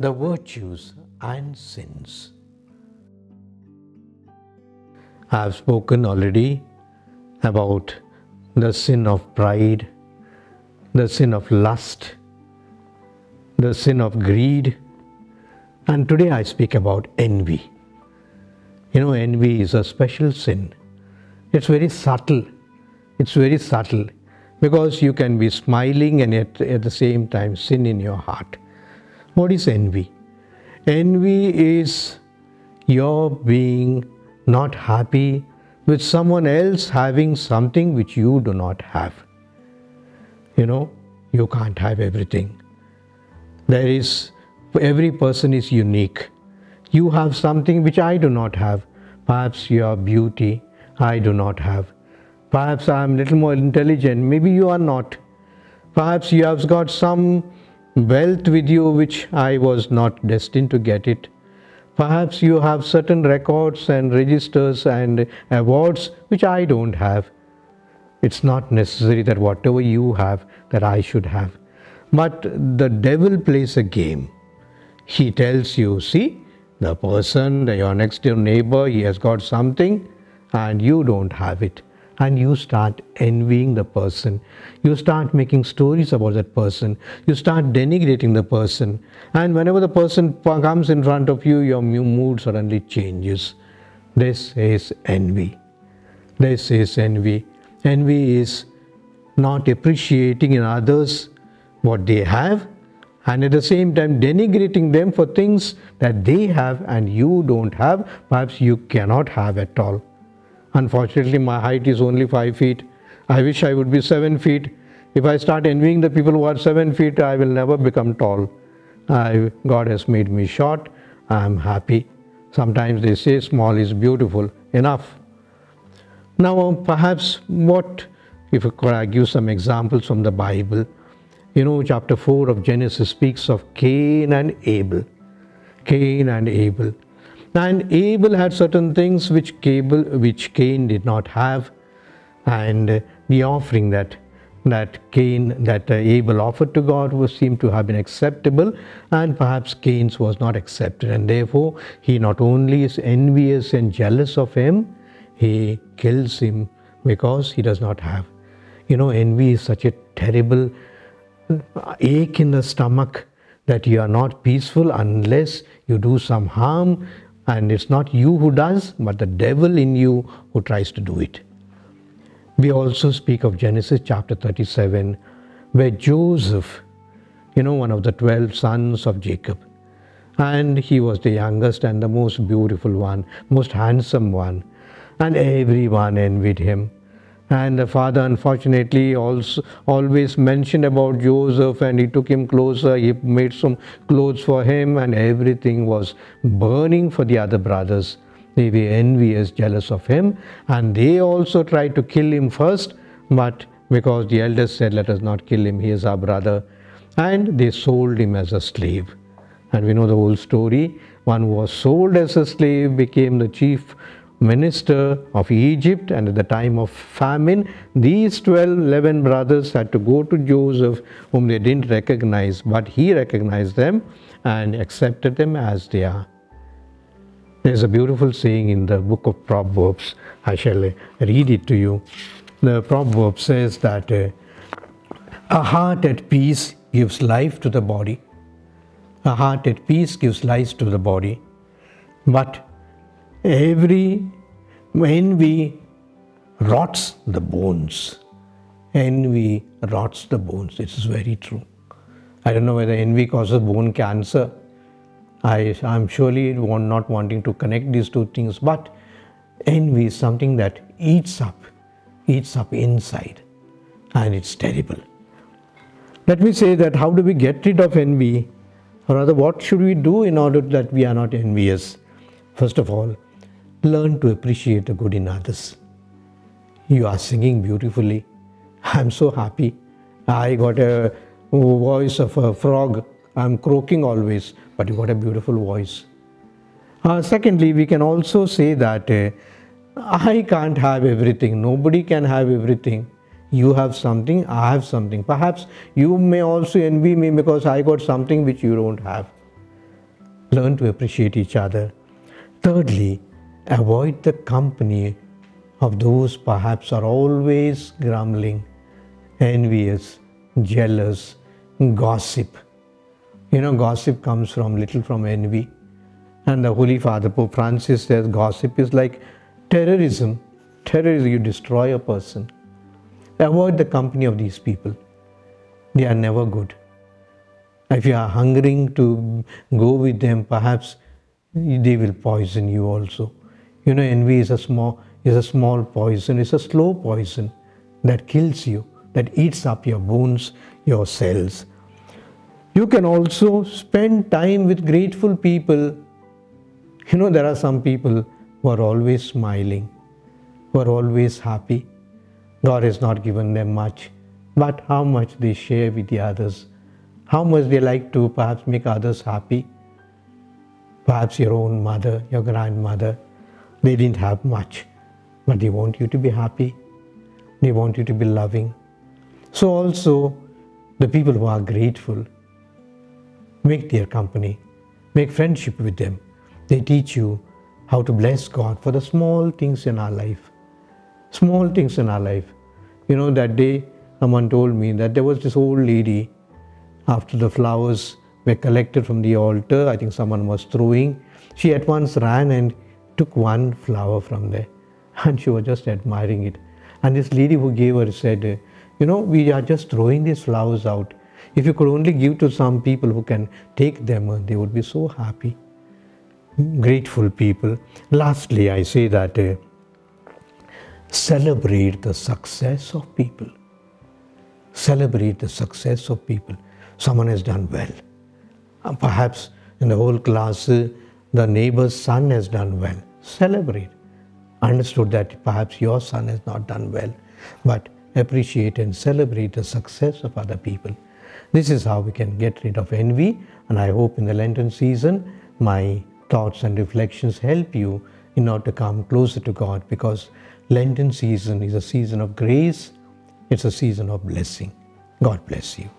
the virtues and sins. I have spoken already about the sin of pride, the sin of lust, the sin of greed, and today I speak about envy. You know, envy is a special sin. It's very subtle. It's very subtle because you can be smiling and yet at the same time sin in your heart. What is envy? Envy is your being not happy with someone else having something which you do not have. You know, you can't have everything. There is, every person is unique. You have something which I do not have. Perhaps your beauty I do not have. Perhaps I am little more intelligent. Maybe you are not. Perhaps you have got some wealth with you which I was not destined to get it. Perhaps you have certain records and registers and awards which I don't have. It's not necessary that whatever you have that I should have. But the devil plays a game. He tells you, see, the person, your next door neighbor, he has got something and you don't have it and you start envying the person. You start making stories about that person. You start denigrating the person. And whenever the person comes in front of you, your mood suddenly changes. This is envy. This is envy. Envy is not appreciating in others what they have and at the same time denigrating them for things that they have and you don't have, perhaps you cannot have at all. Unfortunately, my height is only 5 feet. I wish I would be 7 feet. If I start envying the people who are 7 feet, I will never become tall. I, God has made me short. I am happy. Sometimes they say small is beautiful. Enough. Now, perhaps what, if I give some examples from the Bible, you know, chapter 4 of Genesis speaks of Cain and Abel. Cain and Abel. And Abel had certain things which, Abel, which Cain did not have, and the offering that that Cain that uh, Abel offered to God was seemed to have been acceptable, and perhaps Cain's was not accepted, and therefore he not only is envious and jealous of him, he kills him because he does not have. You know, envy is such a terrible ache in the stomach that you are not peaceful unless you do some harm and it's not you who does, but the devil in you who tries to do it. We also speak of Genesis chapter 37, where Joseph, you know, one of the 12 sons of Jacob, and he was the youngest and the most beautiful one, most handsome one, and everyone envied him. And the father, unfortunately, also always mentioned about Joseph and he took him closer. He made some clothes for him, and everything was burning for the other brothers. They were envious, jealous of him, and they also tried to kill him first. But because the elders said, Let us not kill him, he is our brother, and they sold him as a slave. And we know the whole story. One who was sold as a slave became the chief minister of Egypt, and at the time of famine, these 12, 11 brothers had to go to Joseph, whom they didn't recognize, but he recognized them and accepted them as they are. There's a beautiful saying in the book of Proverbs. I shall read it to you. The proverb says that uh, a heart at peace gives life to the body. A heart at peace gives life to the body. But Every envy rots the bones. Envy rots the bones. This is very true. I don't know whether envy causes bone cancer. I am surely not wanting to connect these two things, but envy is something that eats up, eats up inside, and it's terrible. Let me say that how do we get rid of envy? Or rather, what should we do in order that we are not envious? First of all, Learn to appreciate the good in others. You are singing beautifully. I'm so happy. I got a voice of a frog. I'm croaking always, but you got a beautiful voice. Uh, secondly, we can also say that uh, I can't have everything. Nobody can have everything. You have something, I have something. Perhaps you may also envy me because I got something which you don't have. learn to appreciate each other. Thirdly, avoid the company of those perhaps are always grumbling, envious, jealous, gossip. You know, gossip comes from little from envy. And the Holy Father Pope Francis says gossip is like terrorism. Terrorism, you destroy a person. Avoid the company of these people. They are never good. If you are hungering to go with them, perhaps they will poison you also. You know, envy is a small is a small poison, it's a slow poison that kills you, that eats up your bones, your cells. You can also spend time with grateful people. You know, there are some people who are always smiling, who are always happy. God has not given them much, but how much they share with the others, how much they like to perhaps make others happy. Perhaps your own mother, your grandmother, they didn't have much, but they want you to be happy. They want you to be loving. So, also, the people who are grateful, make their company, make friendship with them. They teach you how to bless God for the small things in our life. Small things in our life. You know, that day someone told me that there was this old lady after the flowers were collected from the altar, I think someone was throwing. She at once ran and took one flower from there and she was just admiring it. And this lady who gave her said, You know, we are just throwing these flowers out. If you could only give to some people who can take them, they would be so happy. Grateful people. Lastly, I say that uh, celebrate the success of people. Celebrate the success of people. Someone has done well. Perhaps in the whole class, uh, the neighbor's son has done well. Celebrate. Understood that perhaps your son has not done well, but appreciate and celebrate the success of other people. This is how we can get rid of envy, and I hope in the Lenten season, my thoughts and reflections help you in order to come closer to God because Lenten season is a season of grace, it's a season of blessing. God bless you.